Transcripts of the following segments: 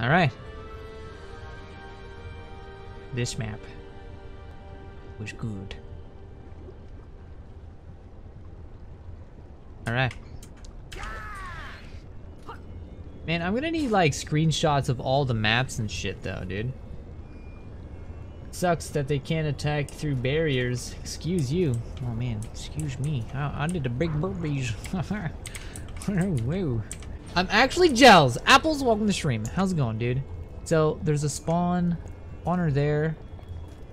Alright. This map was good. Alright. Man, I'm gonna need like screenshots of all the maps and shit though, dude. Sucks that they can't attack through barriers. Excuse you. Oh man, excuse me. I, I did the big burpees. Whoa. I'm actually Gels. Apples, welcome to stream. How's it going, dude? So there's a spawn, spawner there.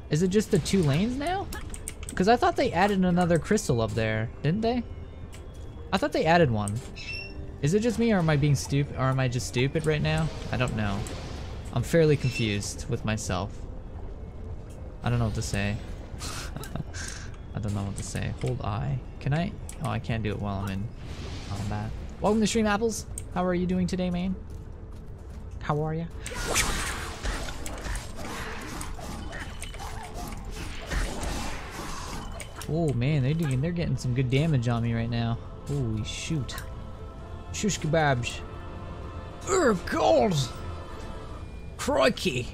Is it just the two lanes now? Because I thought they added another crystal up there, didn't they? I thought they added one. Is it just me or am I being stupid or am I just stupid right now? I don't know. I'm fairly confused with myself. I don't know what to say. I don't know what to say. Hold I. Can I? Oh, I can't do it while I'm in combat. Welcome to Stream Apples. How are you doing today, man? How are you? Oh man, they're doing they're getting some good damage on me right now. Holy shoot. Shush kebabs. Oh god! Crikey!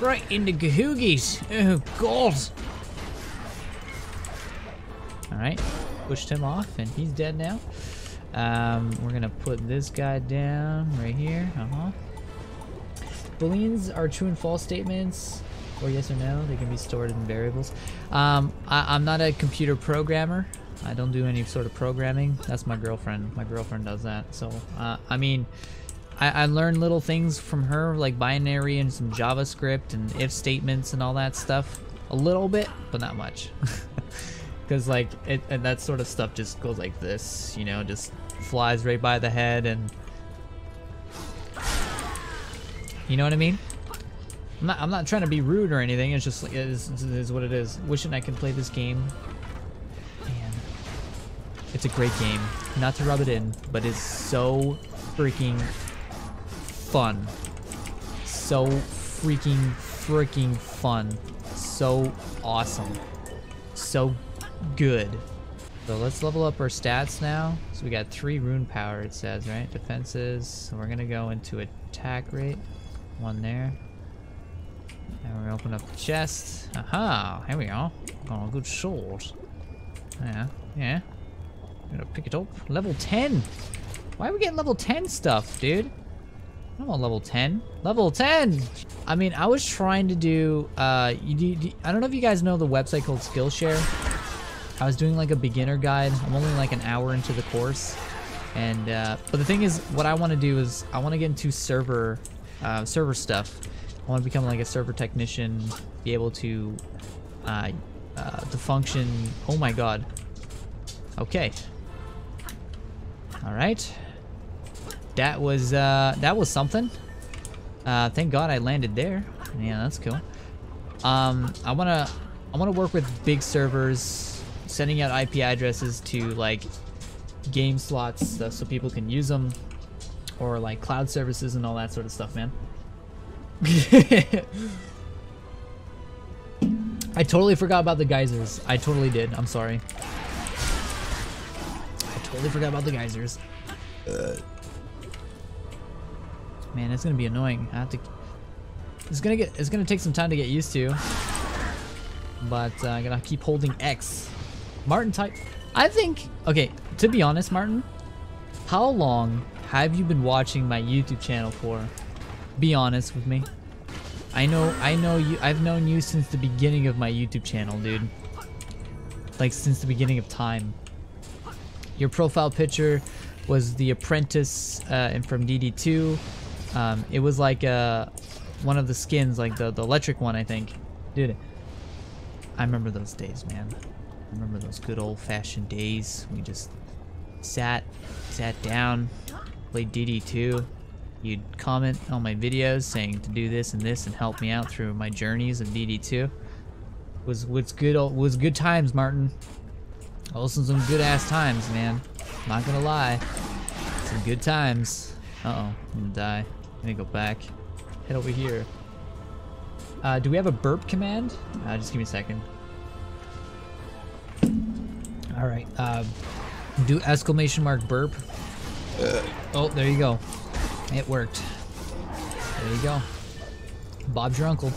Right in the gahoogies. Oh god! Alright, pushed him off and he's dead now. Um, we're gonna put this guy down right here. Uh-huh. Booleans are true and false statements, or yes or no. They can be stored in variables. Um, I, am not a computer programmer. I don't do any sort of programming. That's my girlfriend. My girlfriend does that. So, uh, I mean, I, I learned little things from her, like binary and some JavaScript and if statements and all that stuff. A little bit, but not much. Because, like, it, and that sort of stuff just goes like this, you know, just flies right by the head and... You know what I mean? I'm not, I'm not trying to be rude or anything, it's just, it is, it is what it is. Wishing I could play this game. Man. It's a great game. Not to rub it in, but it's so freaking fun. So freaking, freaking fun. So awesome. So good. So let's level up our stats now. So we got three rune power, it says, right? Defenses. So we're gonna go into attack rate. One there. And we're gonna open up the chest. Aha! Here we go. Oh, good sword. Yeah, yeah. I'm gonna pick it up. Level 10! Why are we getting level 10 stuff, dude? I want level 10. Level 10! I mean, I was trying to do, uh, you, you, I don't know if you guys know the website called Skillshare. I was doing like a beginner guide. I'm only like an hour into the course. And, uh, but the thing is, what I want to do is, I want to get into server, uh, server stuff. I want to become like a server technician, be able to, uh, uh, to function. Oh my god. Okay. All right. That was, uh, that was something. Uh, thank God I landed there. Yeah, that's cool. Um, I wanna, I wanna work with big servers, sending out IP addresses to like game slots so, so people can use them, or like cloud services and all that sort of stuff, man. I totally forgot about the geysers. I totally did. I'm sorry. I totally forgot about the geysers. Uh. Man, it's gonna be annoying. I have to. It's gonna get. It's gonna take some time to get used to. But uh, I'm gonna keep holding X. Martin type. I think. Okay, to be honest, Martin, how long have you been watching my YouTube channel for? Be honest with me. I know. I know you. I've known you since the beginning of my YouTube channel, dude. Like since the beginning of time. Your profile picture was the apprentice uh, and from DD2. Um, it was like uh, one of the skins, like the, the electric one, I think. Dude, I remember those days, man. Remember those good old-fashioned days. We just sat, sat down, played DD2. You'd comment on my videos saying to do this and this and help me out through my journeys in DD2. Was was good old, was good times, Martin. Also some good ass times, man. Not gonna lie. Some good times. Uh oh, I'm gonna die. I'm gonna go back. Head over here. Uh, do we have a burp command? Uh, just give me a second. All right. Uh, do exclamation mark burp. oh, there you go. It worked. There you go. Bob's your uncle.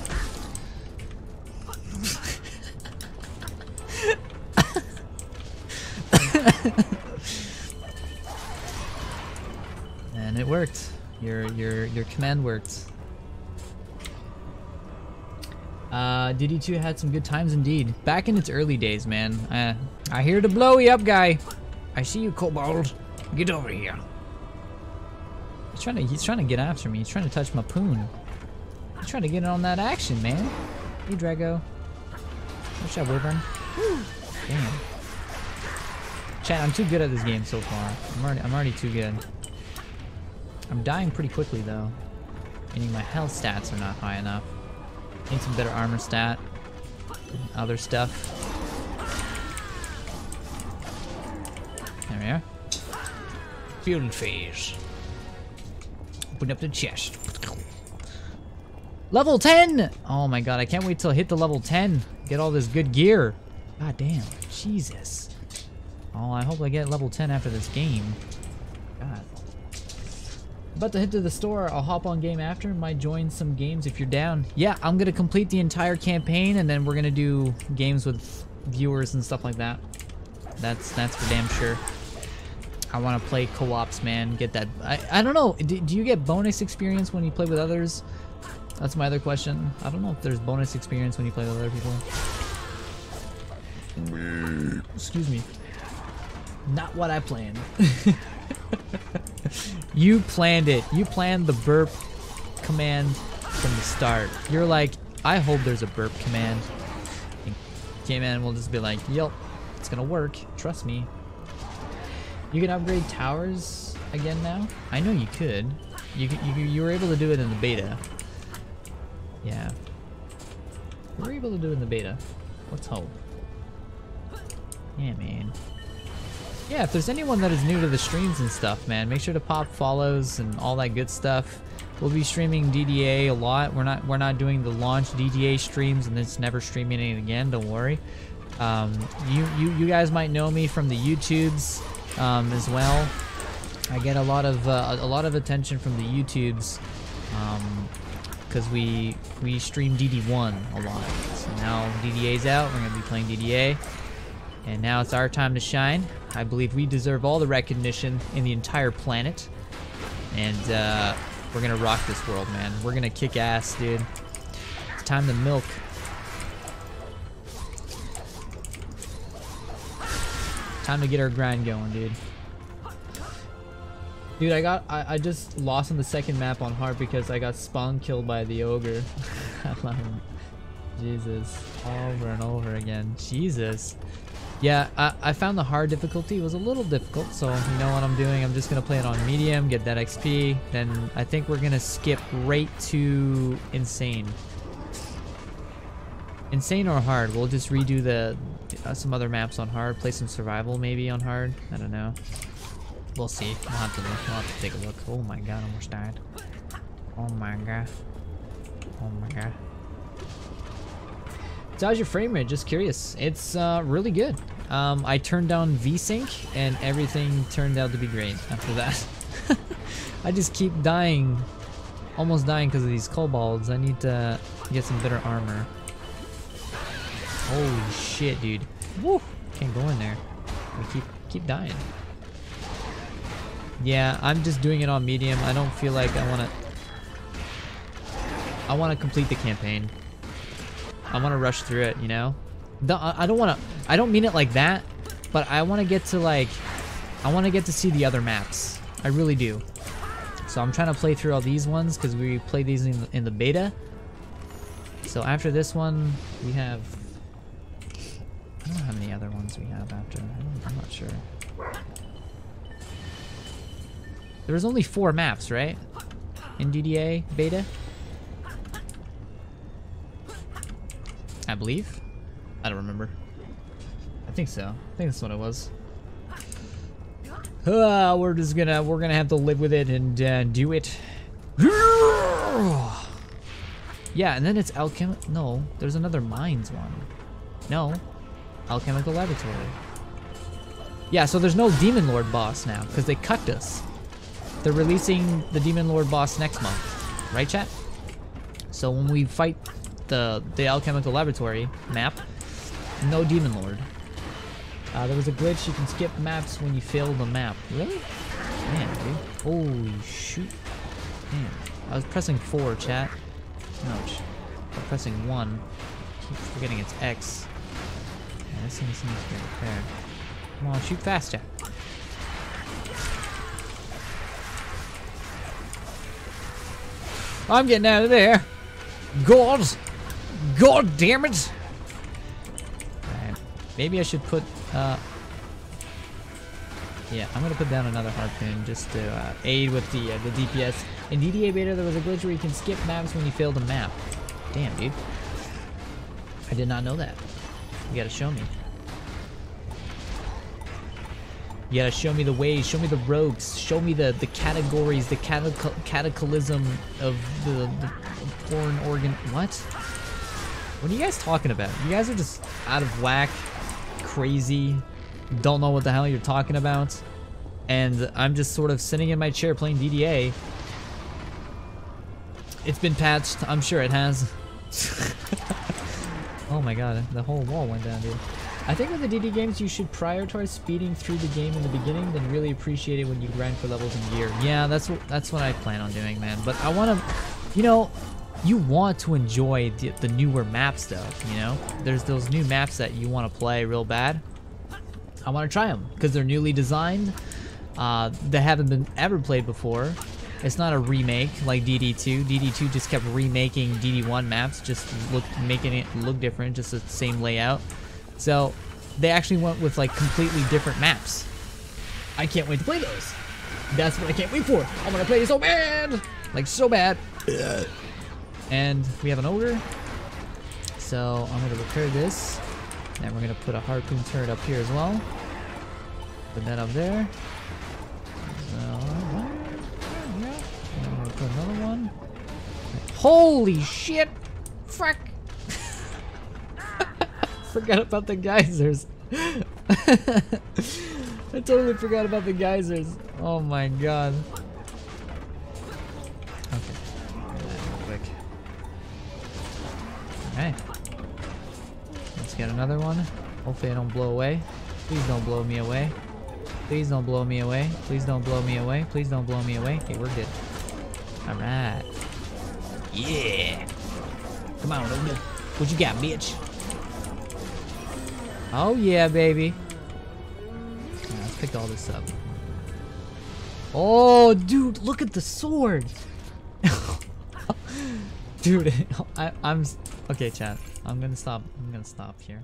and it worked. Your your your command worked. Uh, DD2 had some good times indeed. Back in its early days, man. Uh, I hear the blowy up guy. I see you, Kobold. Get over here. He's trying to he's trying to get after me. He's trying to touch my poon. He's trying to get on that action, man. Hey, Drago. What's that, Wyvern? Damn. Chat, I'm too good at this game so far. I'm already, I'm already too good. I'm dying pretty quickly though. Meaning my health stats are not high enough. Need some better armor stat. Other stuff. There we are. Build phase. Open up the chest. Level 10! Oh my god, I can't wait till I hit the level 10. Get all this good gear. God damn. Jesus. Oh, I hope I get level 10 after this game. God. About to head to the store. I'll hop on game after. Might join some games if you're down. Yeah, I'm gonna complete the entire campaign and then we're gonna do games with viewers and stuff like that. That's that's for damn sure. I want to play co-ops, man. Get that. I, I don't know. Do, do you get bonus experience when you play with others? That's my other question. I don't know if there's bonus experience when you play with other people. Excuse me. Not what I planned. you planned it. You planned the burp command from the start. You're like, I hope there's a burp command. Okay, man, we'll just be like, yep, it's gonna work. Trust me. You can upgrade towers again now? I know you could. You, you, you were able to do it in the beta. Yeah. We were able to do it in the beta. Let's hope. Yeah, man. Yeah, if there's anyone that is new to the streams and stuff, man, make sure to pop follows and all that good stuff. We'll be streaming DDA a lot. We're not we're not doing the launch DDA streams and it's never streaming it again. Don't worry. Um, you you you guys might know me from the YouTubes um, as well. I get a lot of uh, a lot of attention from the YouTubes because um, we we stream DD1 a lot. So now DDA's out. We're gonna be playing DDA. And now it's our time to shine. I believe we deserve all the recognition in the entire planet. And uh, we're gonna rock this world, man. We're gonna kick ass, dude. It's time to milk. Time to get our grind going, dude. Dude, I got I, I just lost on the second map on hard because I got spawn killed by the ogre. Jesus. Over and over again. Jesus. Yeah, I, I found the hard difficulty was a little difficult, so you know what I'm doing? I'm just going to play it on medium, get that XP, then I think we're going to skip right to insane. Insane or hard? We'll just redo the uh, some other maps on hard, play some survival maybe on hard. I don't know. We'll see. We'll have to look. We'll have to take a look. Oh my god, I almost died. Oh my god. Oh my god. How's your frame rate? Just curious. It's uh, really good. Um, I turned down VSync and everything turned out to be great after that. I just keep dying, almost dying because of these kobolds. I need to get some better armor. Holy shit, dude. Woo! Can't go in there. We keep keep dying. Yeah, I'm just doing it on medium. I don't feel like I want to... I want to complete the campaign. I want to rush through it, you know? I don't want to... I don't mean it like that, but I want to get to, like... I want to get to see the other maps. I really do. So I'm trying to play through all these ones because we played these in, in the beta. So after this one, we have... I don't know how many other ones we have after. I'm not sure. There was only four maps, right? In DDA beta? I believe. I don't remember. I think so. I think that's what it was. Uh, we're just gonna we're gonna have to live with it and uh, do it. Yeah, and then it's alchemical. No, there's another mines one. No, alchemical laboratory. Yeah, so there's no demon lord boss now because they cucked us. They're releasing the demon lord boss next month, right, chat? So when we fight the the alchemical laboratory map, no demon lord. Uh, there was a glitch. You can skip maps when you fail the map. Really? Man, dude. Holy shoot. Man. I was pressing 4, chat. No, I'm pressing 1. keep forgetting it's X. Yeah, this thing needs to get repaired. Come on, shoot faster. I'm getting out of there. God! God damn it! Alright. Maybe I should put, uh... Yeah, I'm gonna put down another harpoon just to uh, aid with the uh, the DPS. In DDA beta, there was a glitch where you can skip maps when you fail the map. Damn, dude. I did not know that. You gotta show me. You gotta show me the ways, show me the rogues, show me the, the categories, the catac cataclysm of the, the foreign organ. What? What are you guys talking about? You guys are just out of whack, crazy, don't know what the hell you're talking about. And I'm just sort of sitting in my chair playing DDA. It's been patched. I'm sure it has. oh my god, the whole wall went down, dude. I think with the DD games, you should prioritize speeding through the game in the beginning, then really appreciate it when you grind for levels and gear. Yeah, that's what that's what I plan on doing, man. But I want to, you know, you want to enjoy the, the newer maps, though. You know, there's those new maps that you want to play real bad. I want to try them because they're newly designed. Uh, they haven't been ever played before. It's not a remake like DD2. DD2 just kept remaking DD1 maps, just look making it look different, just the same layout. So they actually went with like completely different maps. I can't wait to play those. That's what I can't wait for. I'm gonna play it so bad, like so bad. And we have an ogre. So I'm gonna repair this. And we're gonna put a harpoon turret up here as well. Put that up there. So, yeah. And I'm gonna put another one. Holy shit! Frick! forgot about the geysers. I totally forgot about the geysers. Oh my god. Another one. Hopefully I don't blow away. Please don't blow me away. Please don't blow me away. Please don't blow me away. Please don't blow me away. Okay, we're good. Alright. Yeah. Come on, What you got, bitch? Oh yeah, baby. Yeah, let's pick all this up. Oh, dude, look at the sword. dude, I, I'm okay, chat. I'm gonna stop. I'm gonna stop here.